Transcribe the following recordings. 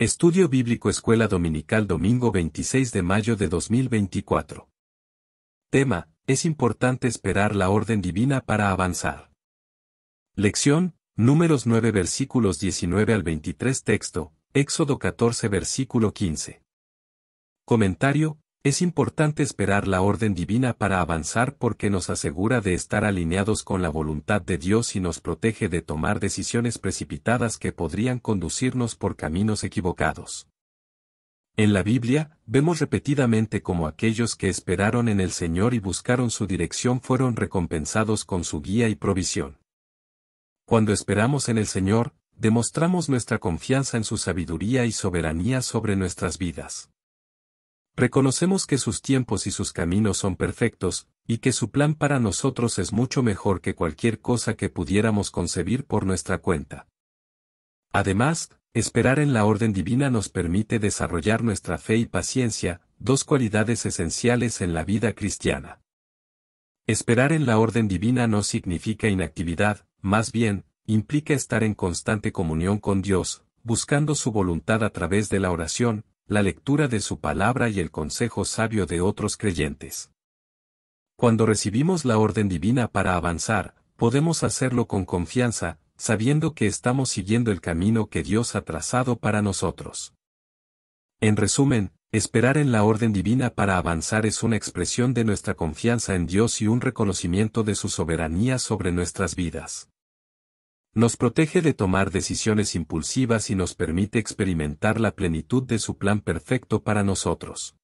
Estudio Bíblico Escuela Dominical Domingo 26 de mayo de 2024. Tema, es importante esperar la orden divina para avanzar. Lección, números 9 versículos 19 al 23 texto, Éxodo 14 versículo 15. Comentario, es importante esperar la orden divina para avanzar porque nos asegura de estar alineados con la voluntad de Dios y nos protege de tomar decisiones precipitadas que podrían conducirnos por caminos equivocados. En la Biblia, vemos repetidamente cómo aquellos que esperaron en el Señor y buscaron su dirección fueron recompensados con su guía y provisión. Cuando esperamos en el Señor, demostramos nuestra confianza en su sabiduría y soberanía sobre nuestras vidas. Reconocemos que sus tiempos y sus caminos son perfectos, y que su plan para nosotros es mucho mejor que cualquier cosa que pudiéramos concebir por nuestra cuenta. Además, esperar en la orden divina nos permite desarrollar nuestra fe y paciencia, dos cualidades esenciales en la vida cristiana. Esperar en la orden divina no significa inactividad, más bien, implica estar en constante comunión con Dios, buscando su voluntad a través de la oración, la lectura de su palabra y el consejo sabio de otros creyentes. Cuando recibimos la orden divina para avanzar, podemos hacerlo con confianza, sabiendo que estamos siguiendo el camino que Dios ha trazado para nosotros. En resumen, esperar en la orden divina para avanzar es una expresión de nuestra confianza en Dios y un reconocimiento de su soberanía sobre nuestras vidas. Nos protege de tomar decisiones impulsivas y nos permite experimentar la plenitud de su plan perfecto para nosotros.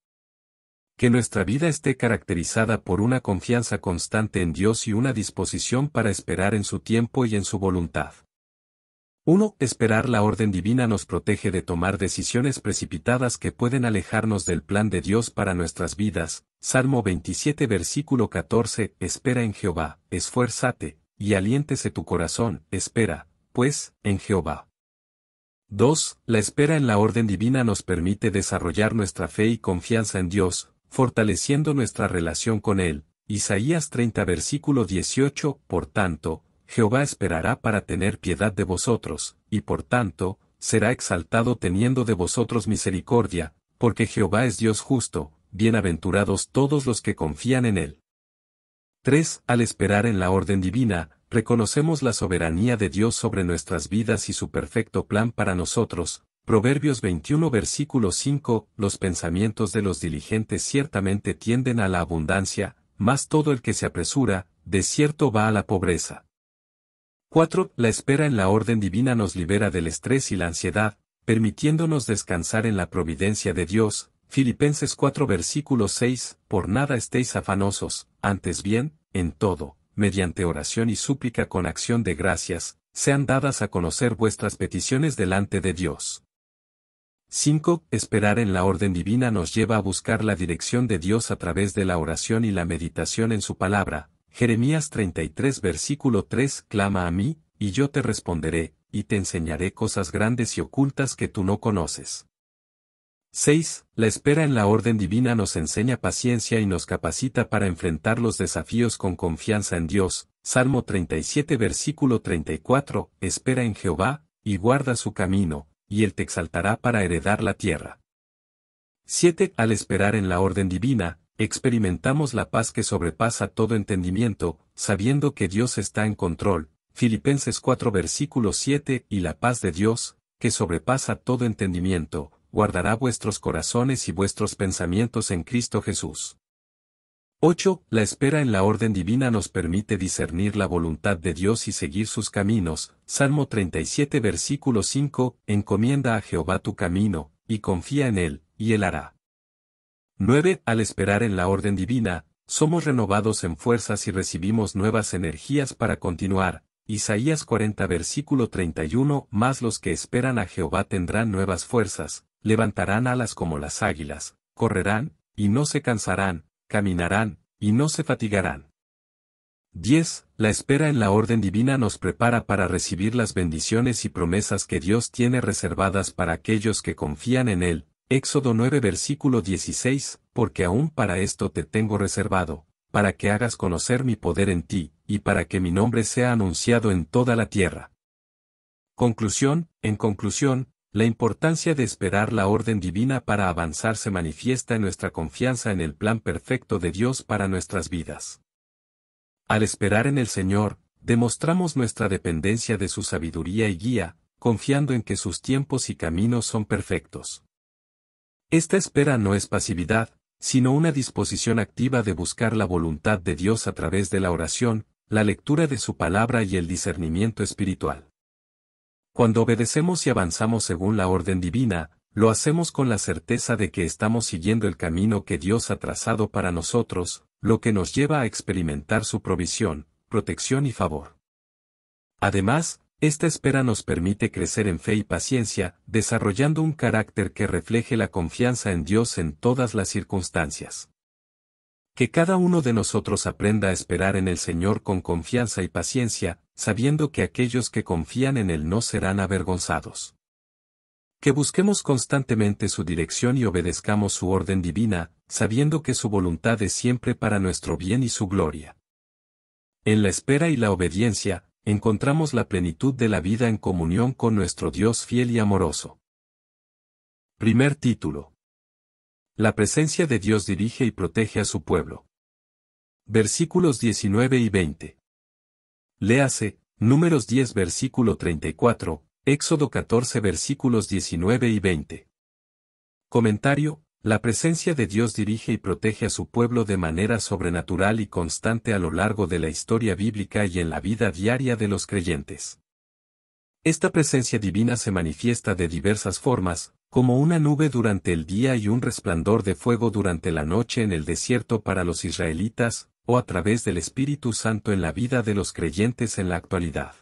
Que nuestra vida esté caracterizada por una confianza constante en Dios y una disposición para esperar en su tiempo y en su voluntad. 1. Esperar la orden divina nos protege de tomar decisiones precipitadas que pueden alejarnos del plan de Dios para nuestras vidas. Salmo 27 versículo 14 Espera en Jehová, esfuérzate, y aliéntese tu corazón, espera, pues, en Jehová. 2. La espera en la orden divina nos permite desarrollar nuestra fe y confianza en Dios, fortaleciendo nuestra relación con Él. Isaías 30 versículo 18 Por tanto, Jehová esperará para tener piedad de vosotros, y por tanto, será exaltado teniendo de vosotros misericordia, porque Jehová es Dios justo, bienaventurados todos los que confían en Él. 3. Al esperar en la orden divina, reconocemos la soberanía de Dios sobre nuestras vidas y su perfecto plan para nosotros. Proverbios 21 versículo 5 Los pensamientos de los diligentes ciertamente tienden a la abundancia, mas todo el que se apresura, de cierto va a la pobreza. 4. La espera en la orden divina nos libera del estrés y la ansiedad, permitiéndonos descansar en la providencia de Dios, Filipenses 4 versículo 6, Por nada estéis afanosos, antes bien, en todo, mediante oración y súplica con acción de gracias, sean dadas a conocer vuestras peticiones delante de Dios. 5. Esperar en la orden divina nos lleva a buscar la dirección de Dios a través de la oración y la meditación en su palabra. Jeremías 33 versículo 3 Clama a mí, y yo te responderé, y te enseñaré cosas grandes y ocultas que tú no conoces. 6. La espera en la orden divina nos enseña paciencia y nos capacita para enfrentar los desafíos con confianza en Dios. Salmo 37 versículo 34. Espera en Jehová, y guarda su camino, y él te exaltará para heredar la tierra. 7. Al esperar en la orden divina, experimentamos la paz que sobrepasa todo entendimiento, sabiendo que Dios está en control. Filipenses 4 versículo 7 y la paz de Dios, que sobrepasa todo entendimiento, guardará vuestros corazones y vuestros pensamientos en Cristo Jesús. 8. La espera en la orden divina nos permite discernir la voluntad de Dios y seguir sus caminos. Salmo 37 versículo 5. Encomienda a Jehová tu camino, y confía en él, y él hará. 9. Al esperar en la orden divina, somos renovados en fuerzas y recibimos nuevas energías para continuar. Isaías 40 versículo 31. Más los que esperan a Jehová tendrán nuevas fuerzas, levantarán alas como las águilas, correrán, y no se cansarán, caminarán, y no se fatigarán. 10. La espera en la orden divina nos prepara para recibir las bendiciones y promesas que Dios tiene reservadas para aquellos que confían en Él. Éxodo 9 versículo 16, porque aún para esto te tengo reservado, para que hagas conocer mi poder en ti, y para que mi nombre sea anunciado en toda la tierra. Conclusión, en conclusión, la importancia de esperar la orden divina para avanzar se manifiesta en nuestra confianza en el plan perfecto de Dios para nuestras vidas. Al esperar en el Señor, demostramos nuestra dependencia de su sabiduría y guía, confiando en que sus tiempos y caminos son perfectos. Esta espera no es pasividad, sino una disposición activa de buscar la voluntad de Dios a través de la oración, la lectura de su palabra y el discernimiento espiritual. Cuando obedecemos y avanzamos según la orden divina, lo hacemos con la certeza de que estamos siguiendo el camino que Dios ha trazado para nosotros, lo que nos lleva a experimentar su provisión, protección y favor. Además, esta espera nos permite crecer en fe y paciencia, desarrollando un carácter que refleje la confianza en Dios en todas las circunstancias. Que cada uno de nosotros aprenda a esperar en el Señor con confianza y paciencia, sabiendo que aquellos que confían en Él no serán avergonzados. Que busquemos constantemente su dirección y obedezcamos su orden divina, sabiendo que su voluntad es siempre para nuestro bien y su gloria. En la espera y la obediencia, encontramos la plenitud de la vida en comunión con nuestro Dios fiel y amoroso. Primer título. La presencia de Dios dirige y protege a su pueblo. Versículos 19 y 20. Léase, Números 10 versículo 34, Éxodo 14 versículos 19 y 20. Comentario, la presencia de Dios dirige y protege a su pueblo de manera sobrenatural y constante a lo largo de la historia bíblica y en la vida diaria de los creyentes. Esta presencia divina se manifiesta de diversas formas, como una nube durante el día y un resplandor de fuego durante la noche en el desierto para los israelitas, o a través del Espíritu Santo en la vida de los creyentes en la actualidad.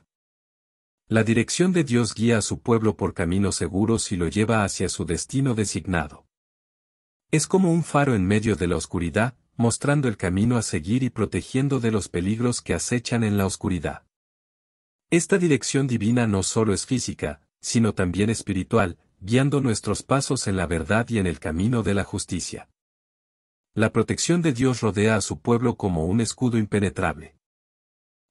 La dirección de Dios guía a su pueblo por caminos seguros y lo lleva hacia su destino designado. Es como un faro en medio de la oscuridad, mostrando el camino a seguir y protegiendo de los peligros que acechan en la oscuridad. Esta dirección divina no solo es física, sino también espiritual, guiando nuestros pasos en la verdad y en el camino de la justicia. La protección de Dios rodea a su pueblo como un escudo impenetrable.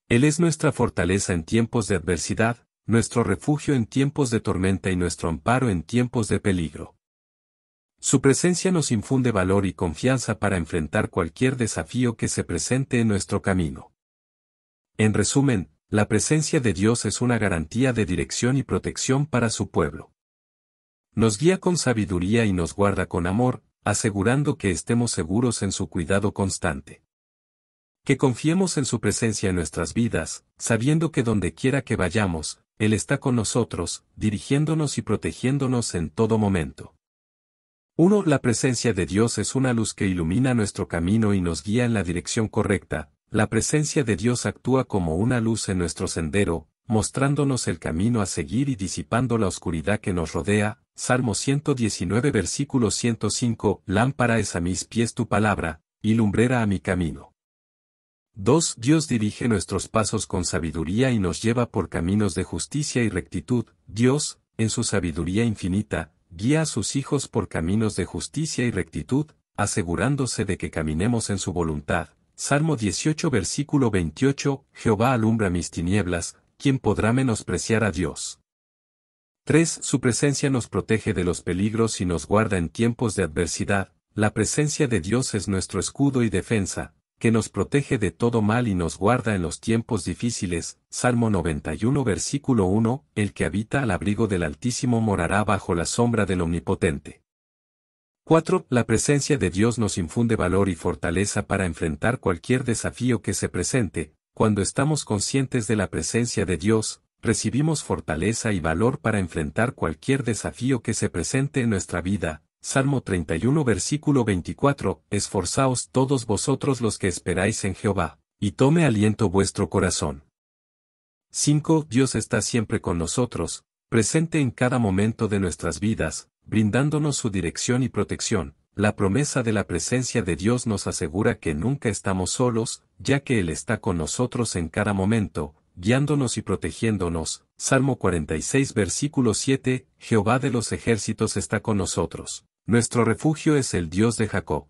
Él es nuestra fortaleza en tiempos de adversidad, nuestro refugio en tiempos de tormenta y nuestro amparo en tiempos de peligro. Su presencia nos infunde valor y confianza para enfrentar cualquier desafío que se presente en nuestro camino. En resumen, la presencia de Dios es una garantía de dirección y protección para su pueblo. Nos guía con sabiduría y nos guarda con amor, asegurando que estemos seguros en su cuidado constante. Que confiemos en su presencia en nuestras vidas, sabiendo que donde quiera que vayamos, Él está con nosotros, dirigiéndonos y protegiéndonos en todo momento. 1. La presencia de Dios es una luz que ilumina nuestro camino y nos guía en la dirección correcta, la presencia de Dios actúa como una luz en nuestro sendero, mostrándonos el camino a seguir y disipando la oscuridad que nos rodea, Salmo 119 versículo 105, Lámpara es a mis pies tu palabra, y lumbrera a mi camino. 2. Dios dirige nuestros pasos con sabiduría y nos lleva por caminos de justicia y rectitud, Dios, en su sabiduría infinita, guía a sus hijos por caminos de justicia y rectitud, asegurándose de que caminemos en su voluntad. Salmo 18 versículo 28, Jehová alumbra mis tinieblas, ¿quién podrá menospreciar a Dios? 3. Su presencia nos protege de los peligros y nos guarda en tiempos de adversidad, la presencia de Dios es nuestro escudo y defensa, que nos protege de todo mal y nos guarda en los tiempos difíciles. Salmo 91 versículo 1, El que habita al abrigo del Altísimo morará bajo la sombra del Omnipotente. 4. La presencia de Dios nos infunde valor y fortaleza para enfrentar cualquier desafío que se presente, cuando estamos conscientes de la presencia de Dios, recibimos fortaleza y valor para enfrentar cualquier desafío que se presente en nuestra vida. Salmo 31 versículo 24, Esforzaos todos vosotros los que esperáis en Jehová, y tome aliento vuestro corazón. 5. Dios está siempre con nosotros, presente en cada momento de nuestras vidas, brindándonos su dirección y protección, la promesa de la presencia de Dios nos asegura que nunca estamos solos, ya que Él está con nosotros en cada momento, guiándonos y protegiéndonos. Salmo 46 versículo 7, Jehová de los ejércitos está con nosotros. Nuestro refugio es el Dios de Jacob.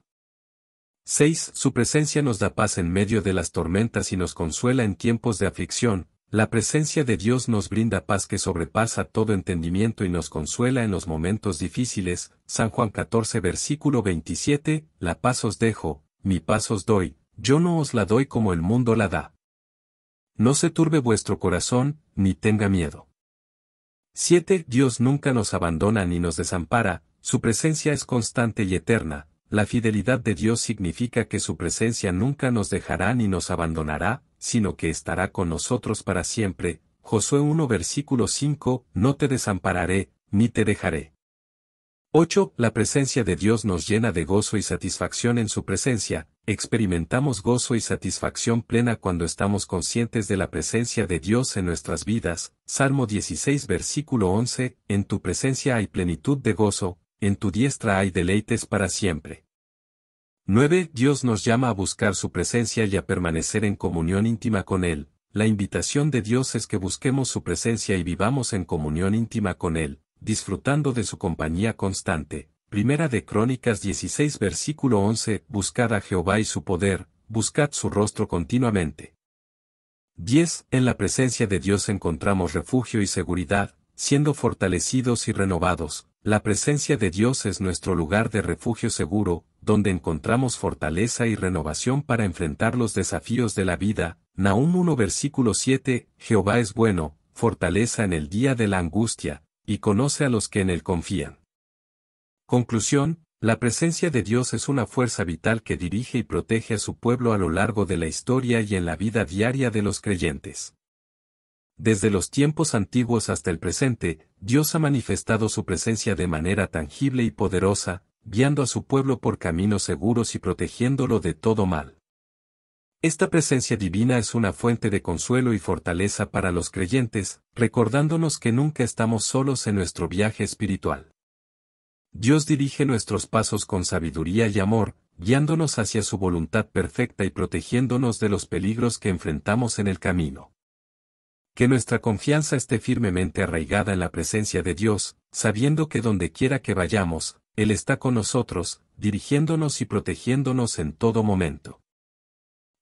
6. Su presencia nos da paz en medio de las tormentas y nos consuela en tiempos de aflicción. La presencia de Dios nos brinda paz que sobrepasa todo entendimiento y nos consuela en los momentos difíciles. San Juan 14 versículo 27, La paz os dejo, mi paz os doy, yo no os la doy como el mundo la da. No se turbe vuestro corazón, ni tenga miedo. 7. Dios nunca nos abandona ni nos desampara, su presencia es constante y eterna, la fidelidad de Dios significa que su presencia nunca nos dejará ni nos abandonará, sino que estará con nosotros para siempre. Josué 1 versículo 5, No te desampararé, ni te dejaré. 8. La presencia de Dios nos llena de gozo y satisfacción en su presencia, experimentamos gozo y satisfacción plena cuando estamos conscientes de la presencia de Dios en nuestras vidas. Salmo 16 versículo 11, En tu presencia hay plenitud de gozo, en tu diestra hay deleites para siempre. 9. Dios nos llama a buscar su presencia y a permanecer en comunión íntima con Él. La invitación de Dios es que busquemos su presencia y vivamos en comunión íntima con Él, disfrutando de su compañía constante. Primera de Crónicas 16 versículo 11 Buscad a Jehová y su poder, buscad su rostro continuamente. 10. En la presencia de Dios encontramos refugio y seguridad, siendo fortalecidos y renovados, la presencia de Dios es nuestro lugar de refugio seguro, donde encontramos fortaleza y renovación para enfrentar los desafíos de la vida. Nahum 1 versículo 7, Jehová es bueno, fortaleza en el día de la angustia, y conoce a los que en él confían. Conclusión, la presencia de Dios es una fuerza vital que dirige y protege a su pueblo a lo largo de la historia y en la vida diaria de los creyentes. Desde los tiempos antiguos hasta el presente, Dios ha manifestado su presencia de manera tangible y poderosa, guiando a su pueblo por caminos seguros y protegiéndolo de todo mal. Esta presencia divina es una fuente de consuelo y fortaleza para los creyentes, recordándonos que nunca estamos solos en nuestro viaje espiritual. Dios dirige nuestros pasos con sabiduría y amor, guiándonos hacia su voluntad perfecta y protegiéndonos de los peligros que enfrentamos en el camino. Que nuestra confianza esté firmemente arraigada en la presencia de Dios, sabiendo que donde quiera que vayamos, Él está con nosotros, dirigiéndonos y protegiéndonos en todo momento.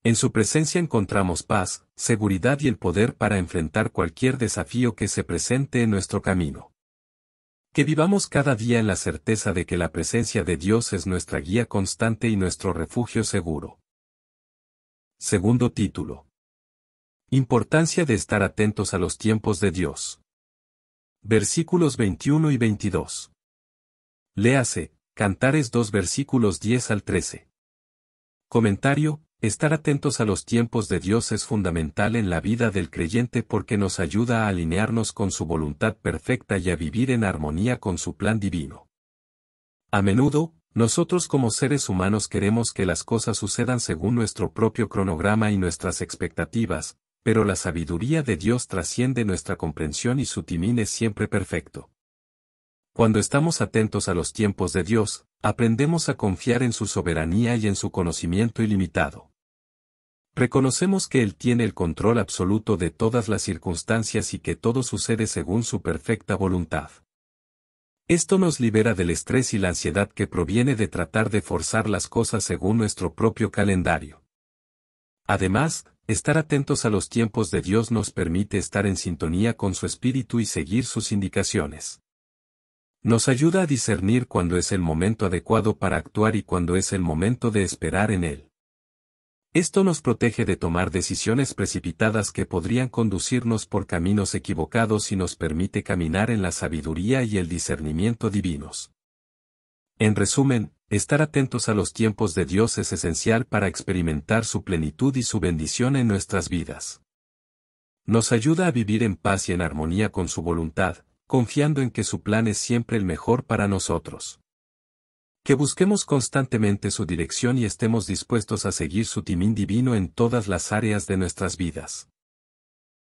En su presencia encontramos paz, seguridad y el poder para enfrentar cualquier desafío que se presente en nuestro camino. Que vivamos cada día en la certeza de que la presencia de Dios es nuestra guía constante y nuestro refugio seguro. Segundo título. Importancia de estar atentos a los tiempos de Dios. Versículos 21 y 22. Léase, Cantares 2 versículos 10 al 13. Comentario, estar atentos a los tiempos de Dios es fundamental en la vida del creyente porque nos ayuda a alinearnos con su voluntad perfecta y a vivir en armonía con su plan divino. A menudo, nosotros como seres humanos queremos que las cosas sucedan según nuestro propio cronograma y nuestras expectativas, pero la sabiduría de Dios trasciende nuestra comprensión y su timín es siempre perfecto. Cuando estamos atentos a los tiempos de Dios, aprendemos a confiar en su soberanía y en su conocimiento ilimitado. Reconocemos que Él tiene el control absoluto de todas las circunstancias y que todo sucede según su perfecta voluntad. Esto nos libera del estrés y la ansiedad que proviene de tratar de forzar las cosas según nuestro propio calendario. Además, Estar atentos a los tiempos de Dios nos permite estar en sintonía con su espíritu y seguir sus indicaciones. Nos ayuda a discernir cuándo es el momento adecuado para actuar y cuándo es el momento de esperar en Él. Esto nos protege de tomar decisiones precipitadas que podrían conducirnos por caminos equivocados y nos permite caminar en la sabiduría y el discernimiento divinos. En resumen, Estar atentos a los tiempos de Dios es esencial para experimentar su plenitud y su bendición en nuestras vidas. Nos ayuda a vivir en paz y en armonía con su voluntad, confiando en que su plan es siempre el mejor para nosotros. Que busquemos constantemente su dirección y estemos dispuestos a seguir su timín divino en todas las áreas de nuestras vidas.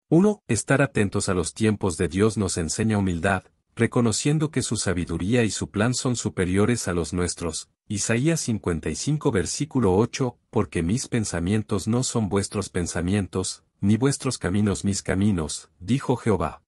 1. Estar atentos a los tiempos de Dios nos enseña humildad, reconociendo que su sabiduría y su plan son superiores a los nuestros. Isaías 55 versículo 8, porque mis pensamientos no son vuestros pensamientos, ni vuestros caminos mis caminos, dijo Jehová.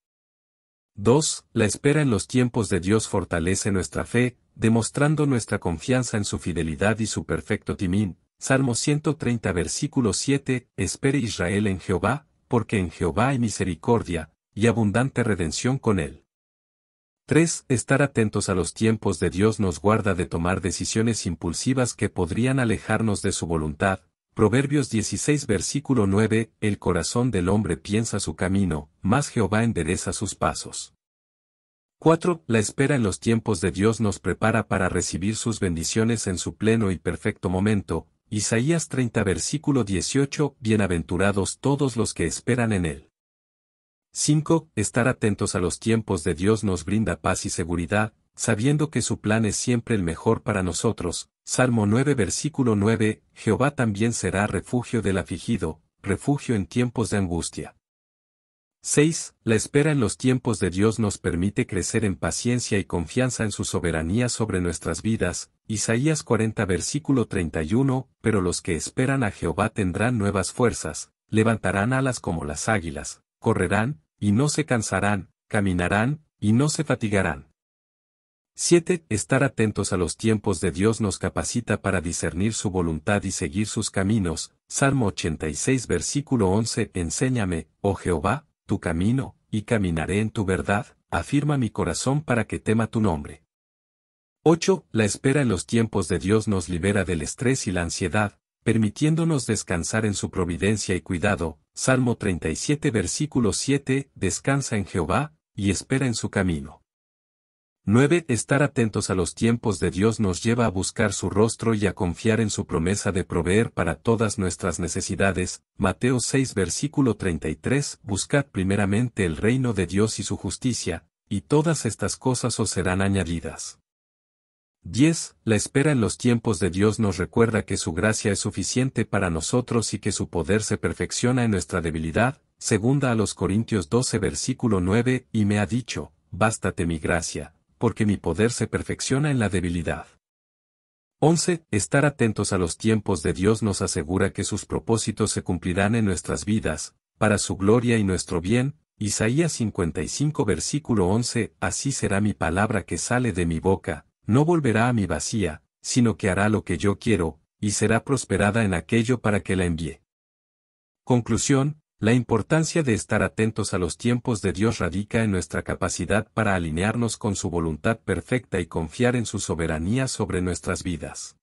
2. La espera en los tiempos de Dios fortalece nuestra fe, demostrando nuestra confianza en su fidelidad y su perfecto timín. Salmo 130 versículo 7, Espere Israel en Jehová, porque en Jehová hay misericordia, y abundante redención con él. 3. Estar atentos a los tiempos de Dios nos guarda de tomar decisiones impulsivas que podrían alejarnos de su voluntad. Proverbios 16 versículo 9, El corazón del hombre piensa su camino, mas Jehová endereza sus pasos. 4. La espera en los tiempos de Dios nos prepara para recibir sus bendiciones en su pleno y perfecto momento. Isaías 30 versículo 18, Bienaventurados todos los que esperan en él. 5. Estar atentos a los tiempos de Dios nos brinda paz y seguridad, sabiendo que su plan es siempre el mejor para nosotros. Salmo 9 versículo 9, Jehová también será refugio del afligido, refugio en tiempos de angustia. 6. La espera en los tiempos de Dios nos permite crecer en paciencia y confianza en su soberanía sobre nuestras vidas. Isaías 40 versículo 31, Pero los que esperan a Jehová tendrán nuevas fuerzas, levantarán alas como las águilas, correrán, y no se cansarán, caminarán, y no se fatigarán. 7. Estar atentos a los tiempos de Dios nos capacita para discernir su voluntad y seguir sus caminos. Salmo 86 versículo 11 Enséñame, oh Jehová, tu camino, y caminaré en tu verdad, afirma mi corazón para que tema tu nombre. 8. La espera en los tiempos de Dios nos libera del estrés y la ansiedad, permitiéndonos descansar en su providencia y cuidado. Salmo 37 versículo 7, Descansa en Jehová, y espera en su camino. 9. Estar atentos a los tiempos de Dios nos lleva a buscar su rostro y a confiar en su promesa de proveer para todas nuestras necesidades. Mateo 6 versículo 33 Buscad primeramente el reino de Dios y su justicia, y todas estas cosas os serán añadidas. 10. La espera en los tiempos de Dios nos recuerda que su gracia es suficiente para nosotros y que su poder se perfecciona en nuestra debilidad. Segunda a los Corintios 12 versículo 9 Y me ha dicho, Bástate mi gracia, porque mi poder se perfecciona en la debilidad. 11. Estar atentos a los tiempos de Dios nos asegura que sus propósitos se cumplirán en nuestras vidas, para su gloria y nuestro bien. Isaías 55 versículo 11 Así será mi palabra que sale de mi boca, no volverá a mi vacía, sino que hará lo que yo quiero, y será prosperada en aquello para que la envíe. Conclusión, la importancia de estar atentos a los tiempos de Dios radica en nuestra capacidad para alinearnos con su voluntad perfecta y confiar en su soberanía sobre nuestras vidas.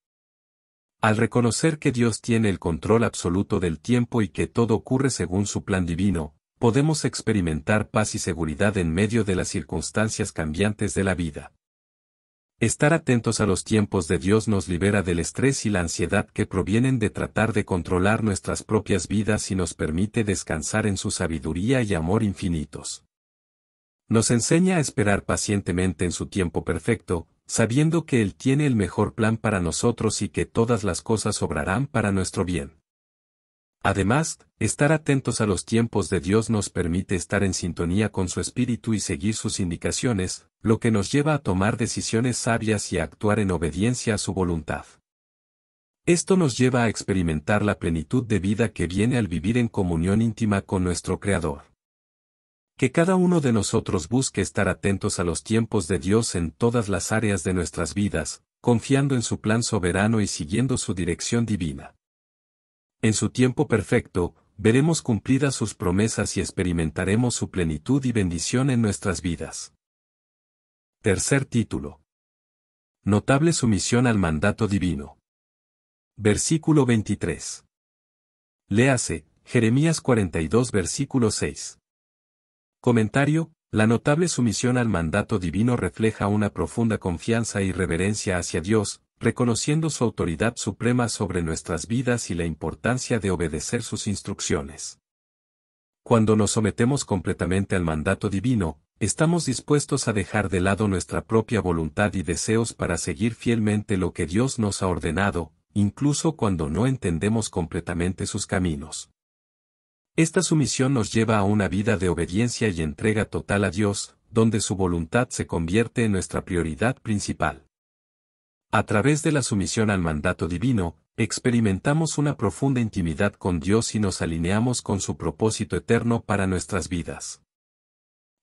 Al reconocer que Dios tiene el control absoluto del tiempo y que todo ocurre según su plan divino, podemos experimentar paz y seguridad en medio de las circunstancias cambiantes de la vida. Estar atentos a los tiempos de Dios nos libera del estrés y la ansiedad que provienen de tratar de controlar nuestras propias vidas y nos permite descansar en su sabiduría y amor infinitos. Nos enseña a esperar pacientemente en su tiempo perfecto, sabiendo que Él tiene el mejor plan para nosotros y que todas las cosas obrarán para nuestro bien. Además, estar atentos a los tiempos de Dios nos permite estar en sintonía con su espíritu y seguir sus indicaciones, lo que nos lleva a tomar decisiones sabias y a actuar en obediencia a su voluntad. Esto nos lleva a experimentar la plenitud de vida que viene al vivir en comunión íntima con nuestro Creador. Que cada uno de nosotros busque estar atentos a los tiempos de Dios en todas las áreas de nuestras vidas, confiando en su plan soberano y siguiendo su dirección divina. En su tiempo perfecto, veremos cumplidas sus promesas y experimentaremos su plenitud y bendición en nuestras vidas. Tercer título. Notable sumisión al mandato divino. Versículo 23. Léase, Jeremías 42 versículo 6. Comentario, la notable sumisión al mandato divino refleja una profunda confianza y reverencia hacia Dios, reconociendo su autoridad suprema sobre nuestras vidas y la importancia de obedecer sus instrucciones. Cuando nos sometemos completamente al mandato divino, estamos dispuestos a dejar de lado nuestra propia voluntad y deseos para seguir fielmente lo que Dios nos ha ordenado, incluso cuando no entendemos completamente sus caminos. Esta sumisión nos lleva a una vida de obediencia y entrega total a Dios, donde su voluntad se convierte en nuestra prioridad principal. A través de la sumisión al mandato divino, experimentamos una profunda intimidad con Dios y nos alineamos con su propósito eterno para nuestras vidas.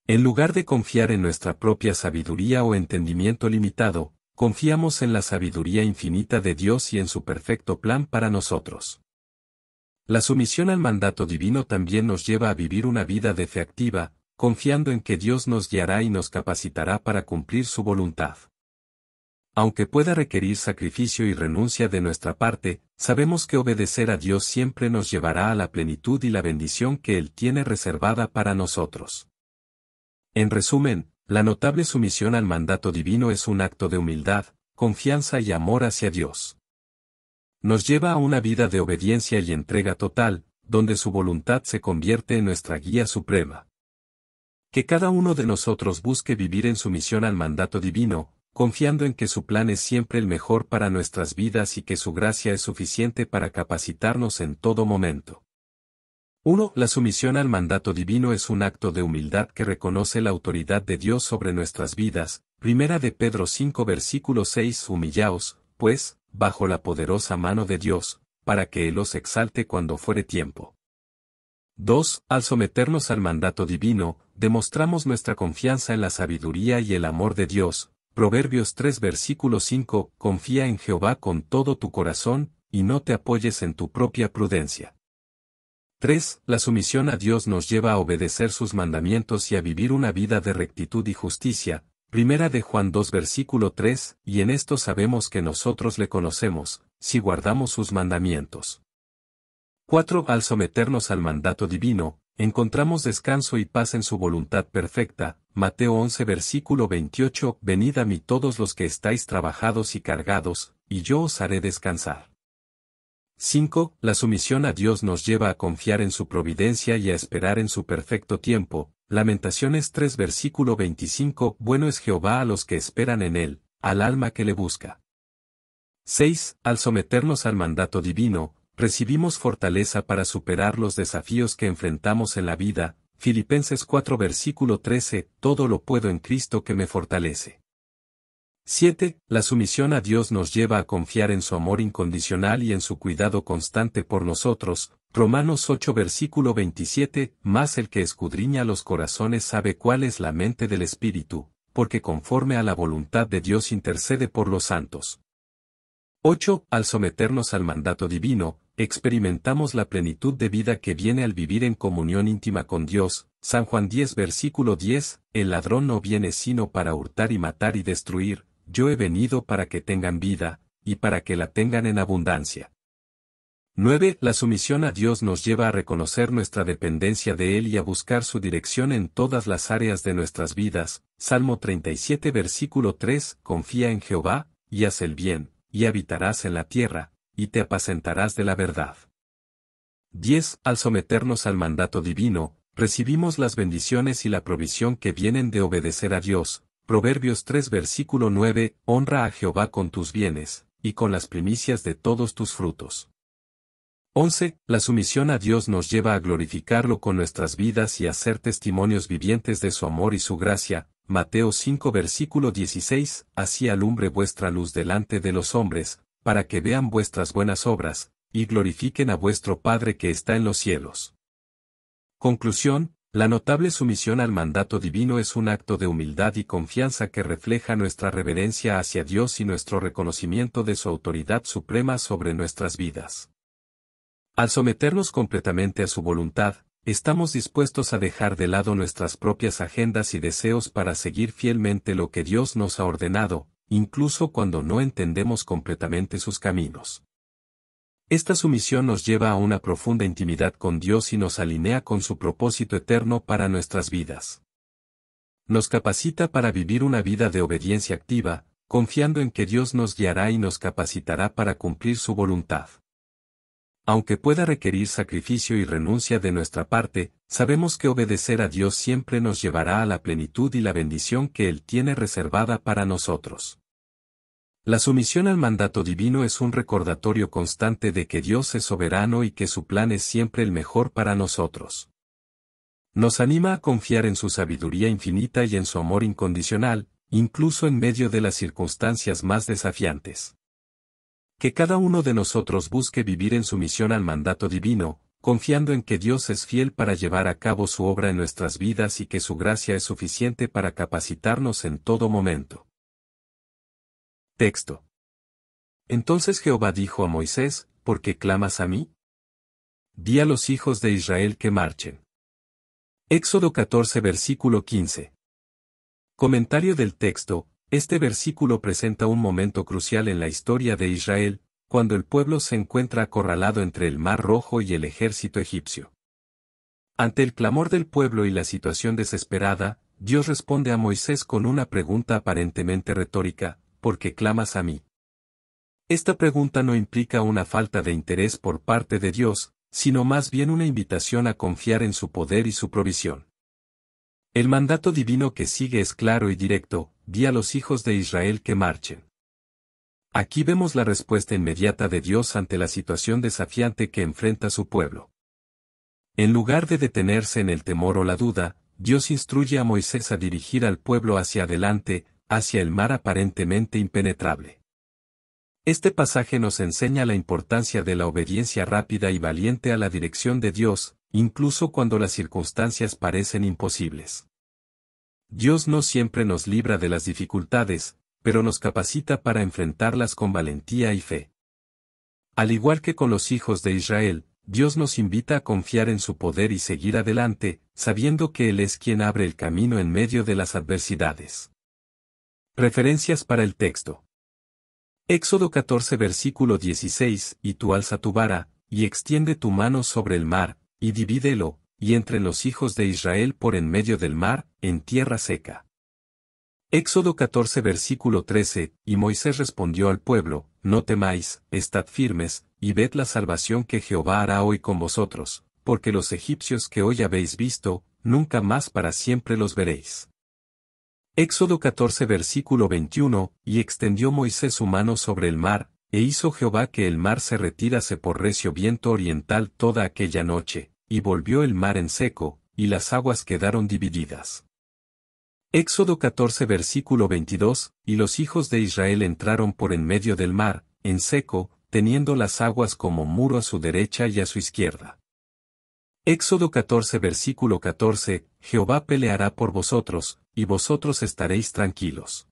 En lugar de confiar en nuestra propia sabiduría o entendimiento limitado, confiamos en la sabiduría infinita de Dios y en su perfecto plan para nosotros. La sumisión al mandato divino también nos lleva a vivir una vida de fe activa, confiando en que Dios nos guiará y nos capacitará para cumplir su voluntad. Aunque pueda requerir sacrificio y renuncia de nuestra parte, sabemos que obedecer a Dios siempre nos llevará a la plenitud y la bendición que Él tiene reservada para nosotros. En resumen, la notable sumisión al mandato divino es un acto de humildad, confianza y amor hacia Dios. Nos lleva a una vida de obediencia y entrega total, donde su voluntad se convierte en nuestra guía suprema. Que cada uno de nosotros busque vivir en sumisión al mandato divino, confiando en que su plan es siempre el mejor para nuestras vidas y que su gracia es suficiente para capacitarnos en todo momento. 1. La sumisión al mandato divino es un acto de humildad que reconoce la autoridad de Dios sobre nuestras vidas. Primera de Pedro 5 versículo 6 Humillaos, pues, bajo la poderosa mano de Dios, para que Él os exalte cuando fuere tiempo. 2. Al someternos al mandato divino, demostramos nuestra confianza en la sabiduría y el amor de Dios, Proverbios 3 versículo 5, Confía en Jehová con todo tu corazón, y no te apoyes en tu propia prudencia. 3. La sumisión a Dios nos lleva a obedecer sus mandamientos y a vivir una vida de rectitud y justicia. Primera de Juan 2 versículo 3, y en esto sabemos que nosotros le conocemos, si guardamos sus mandamientos. 4. Al someternos al mandato divino, encontramos descanso y paz en su voluntad perfecta, Mateo 11 versículo 28, Venid a mí todos los que estáis trabajados y cargados, y yo os haré descansar. 5. La sumisión a Dios nos lleva a confiar en su providencia y a esperar en su perfecto tiempo. Lamentaciones 3 versículo 25, Bueno es Jehová a los que esperan en él, al alma que le busca. 6. Al someternos al mandato divino, recibimos fortaleza para superar los desafíos que enfrentamos en la vida, Filipenses 4 versículo 13, Todo lo puedo en Cristo que me fortalece. 7. La sumisión a Dios nos lleva a confiar en su amor incondicional y en su cuidado constante por nosotros. Romanos 8 versículo 27, Más el que escudriña los corazones sabe cuál es la mente del Espíritu, porque conforme a la voluntad de Dios intercede por los santos. 8. Al someternos al mandato divino, experimentamos la plenitud de vida que viene al vivir en comunión íntima con Dios. San Juan 10 versículo 10, El ladrón no viene sino para hurtar y matar y destruir, yo he venido para que tengan vida, y para que la tengan en abundancia. 9. La sumisión a Dios nos lleva a reconocer nuestra dependencia de Él y a buscar su dirección en todas las áreas de nuestras vidas. Salmo 37 versículo 3, Confía en Jehová, y haz el bien, y habitarás en la tierra, y te apacentarás de la verdad. 10. Al someternos al mandato divino, recibimos las bendiciones y la provisión que vienen de obedecer a Dios. Proverbios 3 versículo 9, Honra a Jehová con tus bienes, y con las primicias de todos tus frutos. 11. La sumisión a Dios nos lleva a glorificarlo con nuestras vidas y a ser testimonios vivientes de su amor y su gracia. Mateo 5 versículo 16, Así alumbre vuestra luz delante de los hombres, para que vean vuestras buenas obras, y glorifiquen a vuestro Padre que está en los cielos. Conclusión, la notable sumisión al mandato divino es un acto de humildad y confianza que refleja nuestra reverencia hacia Dios y nuestro reconocimiento de su autoridad suprema sobre nuestras vidas. Al someternos completamente a su voluntad, estamos dispuestos a dejar de lado nuestras propias agendas y deseos para seguir fielmente lo que Dios nos ha ordenado, incluso cuando no entendemos completamente sus caminos. Esta sumisión nos lleva a una profunda intimidad con Dios y nos alinea con su propósito eterno para nuestras vidas. Nos capacita para vivir una vida de obediencia activa, confiando en que Dios nos guiará y nos capacitará para cumplir su voluntad. Aunque pueda requerir sacrificio y renuncia de nuestra parte, sabemos que obedecer a Dios siempre nos llevará a la plenitud y la bendición que Él tiene reservada para nosotros. La sumisión al mandato divino es un recordatorio constante de que Dios es soberano y que su plan es siempre el mejor para nosotros. Nos anima a confiar en su sabiduría infinita y en su amor incondicional, incluso en medio de las circunstancias más desafiantes. Que cada uno de nosotros busque vivir en sumisión al mandato divino, confiando en que Dios es fiel para llevar a cabo su obra en nuestras vidas y que su gracia es suficiente para capacitarnos en todo momento. Texto. Entonces Jehová dijo a Moisés, ¿por qué clamas a mí? di a los hijos de Israel que marchen. Éxodo 14 versículo 15. Comentario del texto, este versículo presenta un momento crucial en la historia de Israel, cuando el pueblo se encuentra acorralado entre el Mar Rojo y el ejército egipcio. Ante el clamor del pueblo y la situación desesperada, Dios responde a Moisés con una pregunta aparentemente retórica, ¿por qué clamas a mí? Esta pregunta no implica una falta de interés por parte de Dios, sino más bien una invitación a confiar en su poder y su provisión. El mandato divino que sigue es claro y directo, di a los hijos de Israel que marchen. Aquí vemos la respuesta inmediata de Dios ante la situación desafiante que enfrenta su pueblo. En lugar de detenerse en el temor o la duda, Dios instruye a Moisés a dirigir al pueblo hacia adelante, hacia el mar aparentemente impenetrable. Este pasaje nos enseña la importancia de la obediencia rápida y valiente a la dirección de Dios, incluso cuando las circunstancias parecen imposibles. Dios no siempre nos libra de las dificultades, pero nos capacita para enfrentarlas con valentía y fe. Al igual que con los hijos de Israel, Dios nos invita a confiar en su poder y seguir adelante, sabiendo que Él es quien abre el camino en medio de las adversidades. Referencias para el texto. Éxodo 14 versículo 16, y tú alza tu vara, y extiende tu mano sobre el mar, y divídelo, y entre los hijos de Israel por en medio del mar, en tierra seca. Éxodo 14 versículo 13, y Moisés respondió al pueblo, No temáis, estad firmes, y ved la salvación que Jehová hará hoy con vosotros, porque los egipcios que hoy habéis visto, nunca más para siempre los veréis. Éxodo 14 versículo 21, y extendió Moisés su mano sobre el mar, e hizo Jehová que el mar se retirase por recio viento oriental toda aquella noche, y volvió el mar en seco, y las aguas quedaron divididas. Éxodo 14 versículo 22, y los hijos de Israel entraron por en medio del mar, en seco, teniendo las aguas como muro a su derecha y a su izquierda. Éxodo 14 versículo 14, Jehová peleará por vosotros, y vosotros estaréis tranquilos.